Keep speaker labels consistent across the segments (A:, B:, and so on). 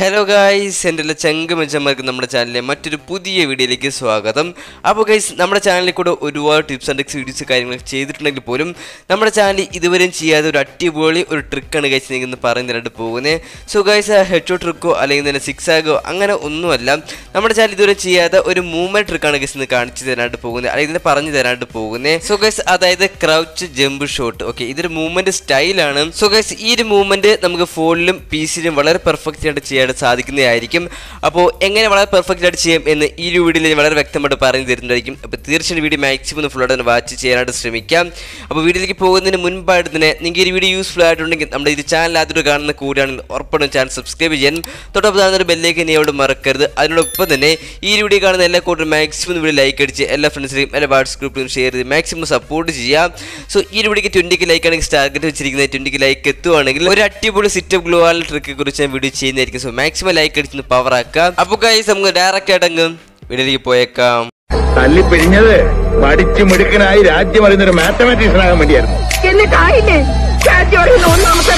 A: Hello guys എന്റെ എല്ലാ ചങ്ക് മെച്ചന്മാർക്ക് നമ്മുടെ ചാനലിലെ മറ്റൊരു പുതിയ വീഡിയോയിലേക്ക് സ്വാഗതം. അപ്പോൾ ഗൈസ് നമ്മുടെ ചാനലിൽ കൂടെ ഒരുപാട് ടിപ്സ് ആൻഡ് ടെക്സ് വീഡിയോസ് കാര്യങ്ങളൊക്കെ ചെയ്തിട്ടുണ്ടെങ്കിൽ പോലും നമ്മുടെ ചാനൽ ഇതുവരെയും ചെയ്യാതെ ഒരു അടിപൊളി ഒരു ട്രിക്കാണ് ഗൈസ് നിങ്ങൾ ഇന്ന് പറഞ്ഞു തരാണ്ട് പോകുന്നത് സോ ഗൈസ് ഹെഡ് ട്രിക്കോ അല്ലെങ്കിൽ തന്നെ സിക്സ് ആഗോ അങ്ങനെ ഒന്നുമല്ല. നമ്മുടെ ചാനൽ ഇതുവരെ ചെയ്യാത്ത ഒരു മൂവ്മെന്റ് ട്രിക്കാണ് ഗൈസ് ഇന്ന് കാണിച്ചു തരാനായിട്ട് പോകുന്നത്. അല്ലെങ്കിൽ ഇതിനെ പറഞ്ഞു തരാനായിട്ട് പോകുന്നത്. സോ ഗൈസ് അതായത് ക്രൗച്ച് ജമ്പ് ഷോട്ട് ഓക്കെ ഇതൊരു മൂവ്മെന്റ് സ്റ്റൈലാണ് സോ ഗൈസ് ഈ ഒരു മൂവ്മെന്റ് നമുക്ക് ഫോണിലും പി സിയിലും വളരെ പെർഫെക്റ്റ് ആയിട്ട് ചെയ്യാൻ സാധിക്കുന്നതായിരിക്കും. അപ്പോൾ എങ്ങനെ വളരെ പെർഫെക്റ്റ് ആയിട്ട് ചെയ്യാം എന്ന് ഈ ഒരു വീഡിയോയിൽ വളരെ വ്യക്തമായിട്ട് പറഞ്ഞു തരുന്നതായിരിക്കും. അപ്പോൾ തീർച്ചയായും വീഡിയോ മാക്സിമം ഫുൾ ഫുള്ളായിട്ട് വാച്ച് ചെയ്യാനായിട്ട് ശ്രമിക്കാം. അപ്പോൾ വീഡിയോയിലേക്ക് പോകുന്നതിന് മുൻപായിട്ട് തന്നെ നിങ്ങൾക്ക് ഈ വീഡിയോ യൂസ്ഫുൾ ആയിട്ടുണ്ടെങ്കിൽ നമ്മുടെ ഈ ചാനൽ ആദ്യം കാണുന്ന കൂടിയാണെങ്കിൽ ഉറപ്പായിട്ടും ചാനൽ സബ്സ്ക്രൈബ് ചെയ്യാൻ. തൊട്ടപ്പോൾ ഒരു ബെല്ലേക്ക് നീ അവിടെ മറക്കരുത്. അതിനോടൊപ്പം തന്നെ ഈ വീഡിയോ കാണുന്ന എല്ലാ കൂട്ടരും മാക്സിമം വീഡിയോ ലൈക്ക് അടിച്ച് എല്ലാ ഫ്രണ്ട്സിനെയും എല്ലാ വാട്സ് ഗ്രൂപ്പിലും ഷെയർ ചെയ്ത് മാക്സിമം സപ്പോർട്ട് ചെയ്യാം സോ ഈ വീഡിയോക്ക് ട്വന്റിക്ക് ലൈക്ക് ആണെങ്കിൽ ടാർഗറ്റ് വെച്ചിരിക്കുന്നത് ട്വന്റിക്ക് ലൈക്ക് എത്തുവാണെങ്കിൽ ഒരു അടിപൊളി സിറ്റപ്പ് ഗ്ലോ ട്രിക്കെ കുറിച്ച് ഞാൻ വീഡിയോ ചെയ്യുന്നതായിരിക്കും. സോ മാക്സിമം ലൈക്ക് അടിച്ച് പവർ ആക്കാം. അപ്പൊ ഗൈസ് നമുക്ക് ഡയറക്റ്റ് ആയിട്ടങ്ങ് വീട്ടിലേക്ക് പോയേക്കാം.
B: തല്ലി പിരിഞ്ഞത് പഠിച്ചു മിടുക്കനായി രാജ്യം അറിയുന്ന ഒരു മാത്തമാറ്റീഷ്യൻ ആകാൻ വേണ്ടിയായിരുന്നു.
C: എന്നിട്ടായില്ലേ? രാജ്യം അറിയുന്ന ഒന്നാമത്തെ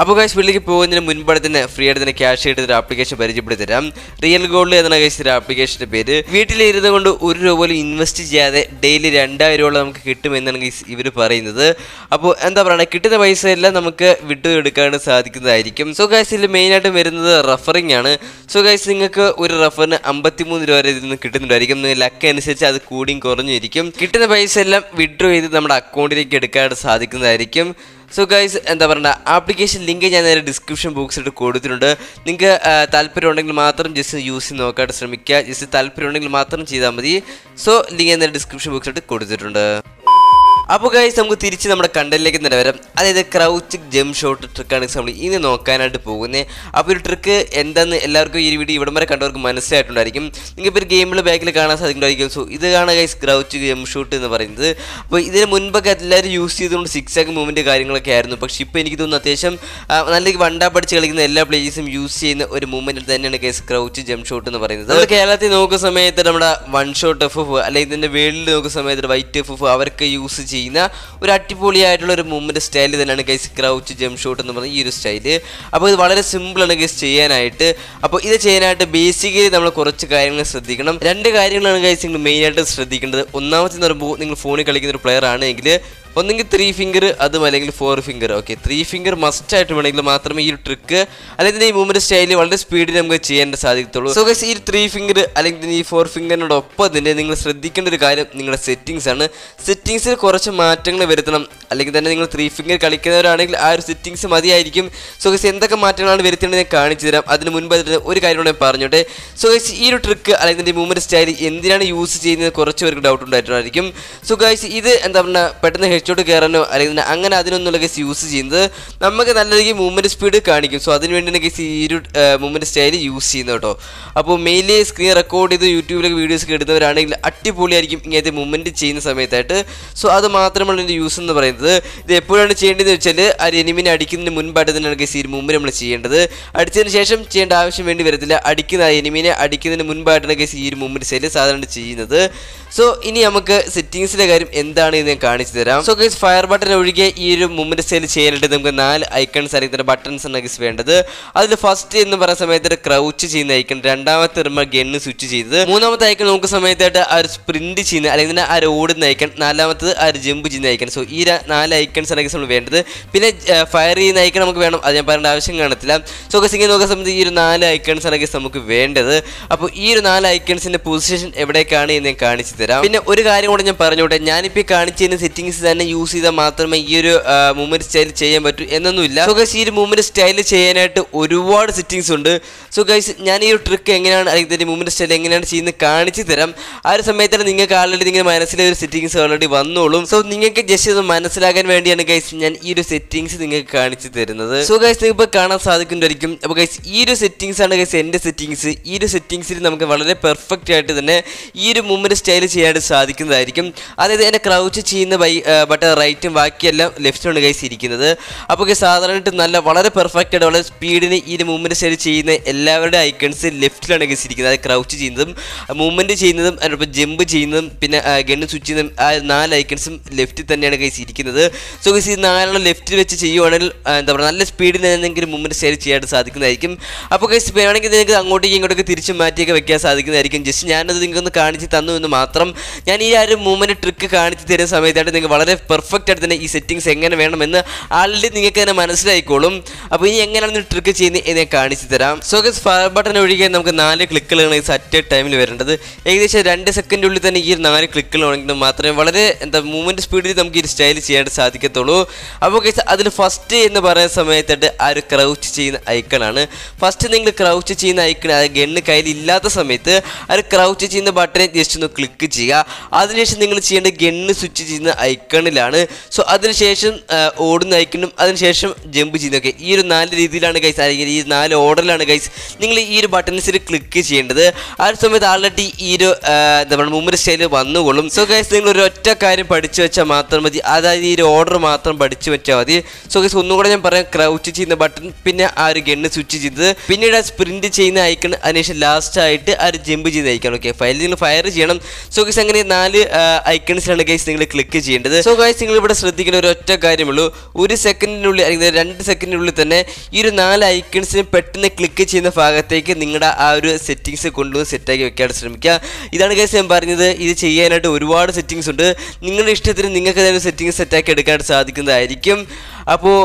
A: അപ്പോൾ ഗൈസ് വീട്ടിലേക്ക് പോകുന്നതിന് മുൻപാണ് തന്നെ ഫ്രീ ആയിട്ട് തന്നെ ക്യാഷ് ആയിട്ട് ഒരു ആപ്ലിക്കേഷൻ പരിചയപ്പെടുത്തി തരാം. റിയൽ ഗോൾഡ് എന്നാണ് ഗൈസ് ഒരു ആപ്ലിക്കേഷന്റെ പേര്. വീട്ടിലിരുന്ന് കൊണ്ട് ഒരു രൂപ പോലും ഇൻവെസ്റ്റ് ചെയ്യാതെ ഡെയിലി രണ്ടായിരം രൂപ നമുക്ക് കിട്ടുമെന്നാണ് ഗൈസ് ഇവർ പറയുന്നത്. അപ്പോൾ എന്താ പറയുക കിട്ടുന്ന പൈസ എല്ലാം നമുക്ക് വിട്ടു എടുക്കാൻ സാധിക്കുന്നതായിരിക്കും സോ ഗൈസ് ഇതിൽ മെയിനായിട്ട് വരുന്നത് റഫറിംഗ് ആണ്. സോ ഗൈസ് നിങ്ങൾക്ക് ഒരു റഫറിന് അമ്പത്തിമൂന്ന് രൂപ വരെ ഇതിൽ നിന്ന് കിട്ടുന്നുണ്ടായിരിക്കും. ലക്ക് അനുസരിച്ച് അത് കൂടിയും കുറഞ്ഞിരിക്കും കിട്ടുന്ന പൈസ എല്ലാം വിഡ്രോ ചെയ്ത് നമ്മുടെ അക്കൗണ്ടിലേക്ക് എടുക്കാൻ സാധിക്കുന്നതായിരിക്കും. സോ ഗൈസ് എന്താ പറയുക ആപ്ലിക്കേഷൻ ലിങ്ക് ഞാൻ നേരെ ഡിസ്ക്രിപ്ഷൻ ബോക്സിൽ കൊടുത്തിട്ടുണ്ട്. നിങ്ങൾക്ക് താല്പര്യം ഉണ്ടെങ്കിൽ മാത്രം ജസ്റ്റ് യൂസ് ചെയ്ത് നോക്കാനായിട്ട് ശ്രമിക്കുക. ജസ്റ്റ് താല്പര്യം ഉണ്ടെങ്കിൽ മാത്രം ചെയ്താൽ മതി. സോ ലിങ്ക് ഞാൻ നേരെ ഡിസ്ക്രിപ്ഷൻ ബോക്സിൽ കൊടുത്തിട്ടുണ്ട്. അപ്പോൾ ഗൈസ് നമുക്ക് തിരിച്ച് നമ്മുടെ കണ്ടലിലേക്ക് വരാം. അതായത് ക്രൗച്ച് ജം ഷോട്ട് ട്രിക്കാണ് നമ്മൾ ഇനി നോക്കാനായിട്ട് പോകുന്നത് അപ്പോൾ ഒരു ട്രിക്ക് എന്താണെന്ന് എല്ലാവർക്കും ഈ വീഡിയോ ഇവിടം വരെ കണ്ടവർക്ക് മനസ്സിലായിട്ടുണ്ടായിരിക്കും. നിങ്ങൾക്ക് ഒരു ഗെയിമിൽ ബാക്കിൽ കാണാൻ സാധിക്കുന്നുണ്ടായിരിക്കും. സോ ഇത് കാണാൻ ഗൈസ് ക്രൗച്ച് ജം ഷൂട്ട് എന്ന് പറയുന്നത്. അപ്പോൾ ഇതിന് മുൻപൊക്കെ എല്ലാവരും യൂസ് ചെയ്തുകൊണ്ട് സിക്സ് ആക്ക് മൂവ്മെന്റ് കാര്യങ്ങളൊക്കെ ആയിരുന്നു. പക്ഷേ ഇപ്പോൾ എനിക്ക് തോന്നുന്നു അത്യാവശ്യം നല്ല വണ്ടാ പഠിച്ച് കളിക്കുന്ന എല്ലാ പ്ലേയേഴ്സും യൂസ് ചെയ്യുന്ന ഒരു മൂവ്മെന്റ് തന്നെയാണ് ഗൈസ് ക്രൗച്ച് ജം ഷോട്ട് എന്ന് പറയുന്നത്. നമ്മൾ കേരളത്തിൽ നോക്കുന്ന സമയത്ത് നമ്മുടെ വൺ ഷോട്ട് എഫ് എഫ് അല്ലെങ്കിൽ ഇതിന്റെ വേൾഡിൽ നോക്കുന്ന സമയത്ത് വൈറ്റ് എഫ് എഫ് അവർക്ക് യൂസ് ചെയ്യുന്ന ഒരു അടിപൊളിയായിട്ടുള്ള ഒരു മൂവ്മെന്റ് സ്റ്റൈൽ തന്നെയാണ് ഗൈസ് ക്രൗച്ച് ജം ഷോട്ട് എന്ന് പറഞ്ഞ ഈ ഒരു സ്റ്റൈൽ അപ്പോൾ ഇത് വളരെ സിമ്പിളാണ് ഗൈസ് ചെയ്യാനായിട്ട്. അപ്പോൾ ഇത് ചെയ്യാനായിട്ട് ബേസിക്കലി നമ്മൾ കുറച്ച് കാര്യങ്ങൾ ശ്രദ്ധിക്കണം. രണ്ട് കാര്യങ്ങളാണ് ഗൈസ് നിങ്ങൾ മെയിനായിട്ട് ശ്രദ്ധിക്കേണ്ടത്. ഒന്നാമത്തെ എന്ന് പറയുമ്പോൾ നിങ്ങൾ ഫോണിൽ കളിക്കുന്ന ഒരു പ്ലെയർ ആണെങ്കിൽ ഒന്നെങ്കിൽ ത്രീ ഫിംഗർ അതും അല്ലെങ്കിൽ four finger okay three finger must ആയിട്ട് വേണമെങ്കിൽ മാത്രമേ ഈ ഒരു ട്രിക്ക് അല്ലെങ്കിൽ ഈ മൂവ്മെന്റ് സ്റ്റൈൽ വളരെ സ്പീഡിൽ നമുക്ക് ചെയ്യാൻ സാധിക്കത്തുള്ളൂ. സോ ഗൈസ് ഈ ത്രീ ഫിംഗർ അല്ലെങ്കിൽ ഈ ഫോർ ഫിംഗറിനോടൊപ്പം തന്നെ നിങ്ങൾ ശ്രദ്ധിക്കേണ്ട ഒരു കാര്യം നിങ്ങളുടെ സെറ്റിങ്സ് ആണ്. സെറ്റിങ്സിൽ കുറച്ച് മാറ്റങ്ങൾ വരുത്തണം. അല്ലെങ്കിൽ തന്നെ നിങ്ങൾ ത്രീ ഫിംഗർ കളിക്കുന്നവരാണെങ്കിൽ ആ ഒരു സെറ്റിങ്സ് മതിയായിരിക്കും. സോ ഗൈസ് എന്തൊക്കെ മാറ്റങ്ങളാണ് വരുത്തേണ്ടത് ഞാൻ കാണിച്ചു തരാം. അതിന് മുൻപ് ഒരു കാര്യം കൂടെ ഞാൻ പറഞ്ഞോട്ടെ. സോ ഗൈസ് ഈ ഒരു ട്രിക്ക് അല്ലെങ്കിൽ ഈ മൂവ്മെന്റ് സ്റ്റൈൽ എന്തിനാണ് യൂസ് ചെയ്യുന്നത് കുറച്ച് പേർക്ക് ഡൗട്ട് ഉണ്ടായിട്ടുണ്ടായിരിക്കും. സോ ഗൈസ് ഇത് എന്താ പറയുക പെട്ടെന്ന് ഹെഡ്ഷോട്ട് കയറാനോ അല്ലെങ്കിൽ അങ്ങനെ അതിനൊന്നുള്ള കേസ് യൂസ് ചെയ്യുന്നത് നമുക്ക് നല്ല രീതിയിൽ മൂവ്മെന്റ് സ്പീഡ് കാണിക്കും. സോ അതിന് വേണ്ടിയാണ് കേസ് ഈ ഒരു മൂവ്മെന്റ് സ്റ്റൈൽ യൂസ് ചെയ്യുന്നത് കേട്ടോ. അപ്പോൾ മെയിൻലി സ്ക്രീൻ റെക്കോർഡ് ചെയ്ത് യൂട്യൂബിലൊക്കെ വീഡിയോസ് ഒക്കെ എടുത്തവരാണെങ്കിൽ അടിപൊളിയായിരിക്കും ഇങ്ങനത്തെ മൂവ്മെന്റ് ചെയ്യുന്ന സമയത്തായിട്ട്. സോ അത് മാത്രമാണ് ഇതിന്റെ യൂസ് എന്ന് പറയുന്നത്. ഇത് എപ്പോഴാണ് ചെയ്യേണ്ടതെന്ന് വെച്ചാൽ ആ എനിമിനെ അടിക്കുന്നതിന് മുൻപായിട്ട് തന്നെയാണ് കേസ് ഈ മൂവ്മെന്റ് നമ്മൾ ചെയ്യേണ്ടത്. അടിച്ചതിന് ശേഷം ചെയ്യേണ്ട ആവശ്യം വേണ്ടി വരത്തില്ല. അടിക്കുന്ന ആ എനിമിനെ അടിക്കുന്നതിന് മുൻപായിട്ടാണ് കേസ് ഈ ഒരു മൂവ്മെന്റ് സ്റ്റൈൽ സാധാരണ ചെയ്യുന്നത്. സോ ഇനി നമുക്ക് സെറ്റിങ്സിലെ കാര്യം എന്താണ് ഇത് ഞാൻ കാണിച്ചു തരാം. സോ ഗൈസ് ഫയർ ബട്ടൺ ഒഴികെ ഈ ഒരു മൂവ്മെന്റ് സ്റ്റൈൽ ചെയ്യാനായിട്ട് നമുക്ക് നാല് ഐക്കൺസ് അല്ലെങ്കിൽ ബട്ടൺസ് ആണ് ഗൈസ് വേണ്ടത്. അതിൽ ഫസ്റ്റ് എന്ന് പറയുന്ന സമയത്ത് ക്രൗച്ച് ചെയ്യുന്ന ഐക്കൺ രണ്ടാമത്തെ നമ്മൾ ഗണ്ണ് സ്വിച്ച് ചെയ്തത്. മൂന്നാമത്തെ ഐക്കൺ നമുക്ക് സമയത്തായിട്ട് ആ ഒരു സ്പ്രിന്റ് ചെയ്യുന്ന അല്ലെങ്കിൽ ആ ഒരു ഓടുന്ന ഐക്കൺ നാലാമത്തത് ആ ഒരു ജമ്പ് ചെയ്യുന്ന ഐക്കൺ സോ ഈ നാല് ഐക്കൺസ് ആണ് ഗൈസ് നമ്മൾ വേണ്ടത്. പിന്നെ ഫയർ ചെയ്യുന്ന ഐക്കൺ നമുക്ക് വേണം. അത് ഞാൻ പറയേണ്ട ആവശ്യം കാണത്തില്ല. സോ ഗൈസ് ഇങ്ങനെ നോക്കുന്ന സമയത്ത് ഈ ഒരു നാല് ഐക്കൺസ് ആണ് ഗൈസ് നമുക്ക് വേണ്ടത്. അപ്പോൾ ഈ ഒരു നാല് ഐക്കൺസിന്റെ പൊസിഷൻ എവിടേക്കാണ് എന്ന് ഞാൻ കാണിച്ചു തരാം. പിന്നെ ഒരു കാര്യം കൂടെ ഞാൻ പറഞ്ഞോട്ടെ. ഞാനിപ്പോൾ കാണിച്ചിരുന്ന കാണിച്ചു സെറ്റിങ്സ് തന്നെ യൂസ് ചെയ്താൽ മാത്രമേ ഈ ഒരു മൂവ്മെന്റ് സ്റ്റൈൽ ചെയ്യാൻ പറ്റൂ എന്നൊന്നുമില്ല. സോ ഗൈസ് ഈ ഒരു മൂവ്മെന്റ് സ്റ്റൈൽ ചെയ്യാനായിട്ട് ഒരുപാട് സെറ്റിങ്സ് ഉണ്ട്. സോ ഗൈസ് ഞാൻ ഈ ഒരു ട്രിക്ക് എങ്ങനെയാണ് അല്ലെങ്കിൽ ഇതിന്റെ മൂവ്മെന്റ് സ്റ്റൈൽ എങ്ങനെയാണ് ചെയ്യുന്നത് കാണിച്ചു തരാം. ആ ഒരു സമയത്താണ് നിങ്ങൾക്ക് ആൾറെഡി നിങ്ങൾ മനസ്സിലെ ഒരു സെറ്റിങ്സ് ഓൾറെഡി വന്നോളും. സോ നിങ്ങൾക്ക് ജസ്റ്റ് ഇത് മനസ്സിലാകാൻ വേണ്ടിയാണ് ഗൈസ് ഞാൻ ഈ ഒരു സെറ്റിങ്സ് നിങ്ങൾക്ക് കാണിച്ചു തരുന്നത്. സോ ഗൈസ് നിങ്ങൾക്ക് ഇപ്പോൾ കാണാൻ സാധിക്കുന്നതായിരിക്കും. അപ്പോൾ ഗൈസ് ഈ ഒരു സെറ്റിങ്സ് ആണ് ഗൈസ് എന്റെ സെറ്റിങ്സ് ഈ ഒരു സെറ്റിങ്സിൽ നമുക്ക് വളരെ പെർഫെക്റ്റ് ആയിട്ട് തന്നെ ഈ ഒരു മൂവ്മെന്റ് സ്റ്റൈൽ ചെയ്യാനായിട്ട് സാധിക്കുന്നതായിരിക്കും. അതായത് എന്നെ ക്രൗച്ച് ചെയ്യുന്ന ബൈ ബട്ടൺ റൈറ്റും ബാക്കിയെല്ലാം ലെഫ്റ്റിലാണ് ഗൈസ് ഇരിക്കുന്നത്. അപ്പോൾ ഗൈസ് സാധാരണയായിട്ട് നല്ല വളരെ പെർഫെക്റ്റ് ആയിട്ട് വളരെ സ്പീഡിന് ഈ മൂവ്മെന്റ് ശരി ചെയ്യുന്ന എല്ലാവരുടെ ഐക്കൺസ് ലെഫ്റ്റിലാണ് ഗൈസ് ഇരിക്കുന്നത്. അത് ക്രൗച്ച് ചെയ്യുന്നതും മൂവ്മെന്റ് ചെയ്യുന്നതും അതിനൊപ്പം ജമ്പ് ചെയ്യുന്നതും പിന്നെ ഗണ്ണ് സ്വിച്ച് ചെയ്യുന്നതും ആ നാല് ഐക്കൺസും ലെഫ്റ്റിൽ തന്നെയാണ് ഗൈസ് ഇരിക്കുന്നത്. സോ ഗൈസ് ഈ നാലെണ്ണം ലെഫ്റ്റിൽ വെച്ച് ചെയ്യുവാണെങ്കിൽ എന്താ പറയുക നല്ല സ്പീഡിൽ എന്തെങ്കിലും മൂവ്മെന്റ് ശരി ചെയ്യാനായിട്ട് സാധിക്കുന്നതായിരിക്കും. അപ്പോൾ ഗൈസ് വേണമെങ്കിൽ നിങ്ങൾക്ക് അങ്ങോട്ടേക്ക് ഇങ്ങോട്ടേക്ക് തിരിച്ച് മാറ്റിയൊക്കെ വെക്കാൻ സാധിക്കുന്നതായിരിക്കും. ജസ്റ്റ് ഞാനത് നിങ്ങൾക്കൊന്ന് കാണിച്ച് തന്നു എന്ന് മാത്രം. ഞാൻ ഈ ആ ഒരു മൂവ്മെന്റ് ട്രിക്ക് കാണിച്ച് തരുന്ന സമയത്തായിട്ട് നിങ്ങൾക്ക് വളരെ പെർഫെക്റ്റ് ആയിട്ട് തന്നെ ഈ സെറ്റിങ്സ് എങ്ങനെ വേണമെന്ന് ആൾറെഡി നിങ്ങൾക്ക് തന്നെ മനസ്സിലായിക്കോളും. അപ്പോൾ ഇനി എങ്ങനെയാണ് ട്രിക്ക് ചെയ്യുന്നത് എന്ന് കാണിച്ചു തരാം. സോ ഗസ് ഫയർ ബട്ടൺ ഒഴികെ നമുക്ക് നാല് ക്ലിക്കുകളാണ് ഈ സറ്റ് ടൈമിൽ വരേണ്ടത്. ഏകദേശം രണ്ട് സെക്കൻഡിനുള്ളിൽ തന്നെ ഈ നാല് ക്ലിക്കുകൾ ഉണ്ടെങ്കിൽ മാത്രമേ വളരെ എന്താ മൂവ്മെന്റ് സ്പീഡിൽ നമുക്ക് ഈ സ്റ്റൈൽ ചെയ്യാനായിട്ട് സാധിക്കത്തുള്ളൂ. അപ്പോൾ ഗൈസ് അതിൽ ഫസ്റ്റ് എന്ന് പറയുന്ന സമയത്തായിട്ട് ആ ഒരു ക്രൗച്ച് ചെയ്യുന്ന ഐക്കണാണ് ഫസ്റ്റ് നിങ്ങൾ ക്രൗച്ച് ചെയ്യുന്ന ഐക്കൺ ആ ഗണ്ണ് കയ്യിലില്ലാത്ത സമയത്ത് ആ ഒരു ക്രൗച്ച് ചെയ്യുന്ന ബട്ടനെ ജസ്റ്റ് ഒന്ന് ക്ലിക്ക് ചെയ്യുക. അതിനുശേഷം നിങ്ങൾ ചെയ്യേണ്ട ഗണ്ണ് സ്വിച്ച് ചെയ്യുന്ന ഐക്കണിലാണ് സോ അതിനുശേഷം ഓടുന്ന ഐക്കണും അതിനുശേഷം ജമ്പ് ചെയ്യുന്നൊക്കെ ഈ ഒരു നാല് രീതിയിലാണ് ഗൈസ് അല്ലെങ്കിൽ ഈ നാല് ഓർഡറിലാണ് ഗൈസ് നിങ്ങൾ ഈ ഒരു ബട്ടൺസിൽ ക്ലിക്ക് ചെയ്യേണ്ടത്. ആ ഒരു സമയത്ത് ആൾറെഡി ഈ ഒരു എന്താ പറയുക മുമ്പ് സ്റ്റൈൽ വന്നുകൊള്ളും. സോ ഗൈസ് നിങ്ങൾ ഒരു ഒറ്റ കാര്യം പഠിച്ചു വെച്ചാൽ മാത്രം മതി. അതായത് ഈ ഒരു ഓർഡർ മാത്രം പഠിച്ചു വെച്ചാൽ മതി. സോ ഗൈസ് ഒന്നുകൂടെ ഞാൻ പറയാം. ക്രൗച്ച് ചെയ്യുന്ന ബട്ടൺ പിന്നെ ആ ഒരു ഗണ്ണ് സ്വിച്ച് ചെയ്തത്. പിന്നീട് ആ സ്പ്രിന്റ് ചെയ്യുന്ന ഐക്കൺ അതിനുശേഷം ലാസ്റ്റ് ആയിട്ട് ആ ഒരു ജമ്പ് ചെയ്യുന്ന അയക്കണം ഓക്കെ ഫയൽ നിങ്ങൾ ഫയർ ചെയ്യണം. സോ ഗൈസ് അങ്ങനെ നാല് ഐക്കൺസിലാണ് ഗൈസ് നിങ്ങൾ ക്ലിക്ക് ചെയ്യേണ്ടത്. സോ ഗൈസ് നിങ്ങൾ ഇവിടെ ശ്രദ്ധിക്കുന്ന ഒരു ഒറ്റ കാര്യമുള്ളൂ. ഒരു സെക്കൻഡിനുള്ളിൽ അല്ലെങ്കിൽ രണ്ട് സെക്കൻഡിനുള്ളിൽ തന്നെ ഈ ഒരു നാല് ഐക്കൺസിന് പെട്ടെന്ന് ക്ലിക്ക് ചെയ്യുന്ന ഭാഗത്തേക്ക് നിങ്ങളുടെ ആ ഒരു സെറ്റിങ്സ് കൊണ്ടുവന്ന് സെറ്റാക്കി വെക്കാൻ ശ്രമിക്കുക. ഇതാണ് ഗൈസ് ഞാൻ പറഞ്ഞത്. ഇത് ചെയ്യാനായിട്ട് ഒരുപാട് സെറ്റിങ്സ് ഉണ്ട്. നിങ്ങളുടെ ഇഷ്ടത്തിന് നിങ്ങൾക്ക് തന്നെ സെറ്റിങ്സ് സെറ്റാക്കി എടുക്കാൻ സാധിക്കുന്നതായിരിക്കും. അപ്പോൾ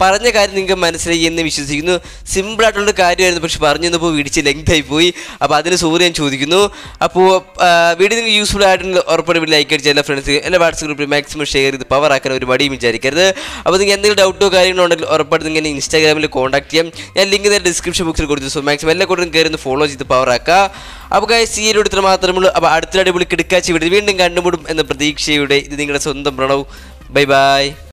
A: പറഞ്ഞ കാര്യം നിങ്ങൾക്ക് മനസ്സിലായി എന്ന് വിശ്വസിക്കുന്നു. സിമ്പിൾ ആയിട്ടുള്ള കാര്യമായിരുന്നു പക്ഷെ പറഞ്ഞു തന്നപ്പോൾ വീടിച്ച് ലെങ്ത് ആയി പോയി. അപ്പോൾ അതിന് സോറി ഞാൻ ചോദിക്കുന്നു. അപ്പോൾ വീഡിയോ നിങ്ങൾക്ക് യൂസ്ഫുൾ ആയിട്ടുള്ള ഉറപ്പായിട്ട് ലൈക്ക് അടിച്ച് എല്ലാ ഫ്രണ്ട്സ് എല്ലാ വാട്സപ്പ് ഗ്രൂപ്പിൽ മാക്സിമം ഷെയർ ചെയ്ത് പവർ ആക്കാൻ ഒരു മടിയും വിചാരിക്കരുത്. അപ്പോൾ നിങ്ങൾക്ക് എന്തെങ്കിലും ഡൗട്ടോ കാര്യങ്ങളോ ഉണ്ടെങ്കിൽ ഉറപ്പായിട്ട് നിങ്ങൾ ഇൻസ്റ്റാഗ്രാമിൽ കോൺടാക്ട് ചെയ്യാം. ഞാൻ ലിങ്ക് നേരെ ഡിസ്ക്രിപ്ഷൻ ബോക്സിൽ കൊടുത്തു സോ മാക്സിമം എല്ലാ കൂട്ടരും കയറി ഫോളോ ചെയ്ത് പവർ ആക്കുക. അപ്പോൾ ഒരു എടുത്തിട്ട് മാത്രമേ ഉള്ളൂ. അപ്പോൾ അടുത്ത അടിപൊളി കിടക്കാച്ചി വീട് വീണ്ടും കണ്ടുമുടും എന്ന പ്രതീക്ഷയുടെ ഇത് നിങ്ങളുടെ സ്വന്തം പ്രണവ്. Bye bye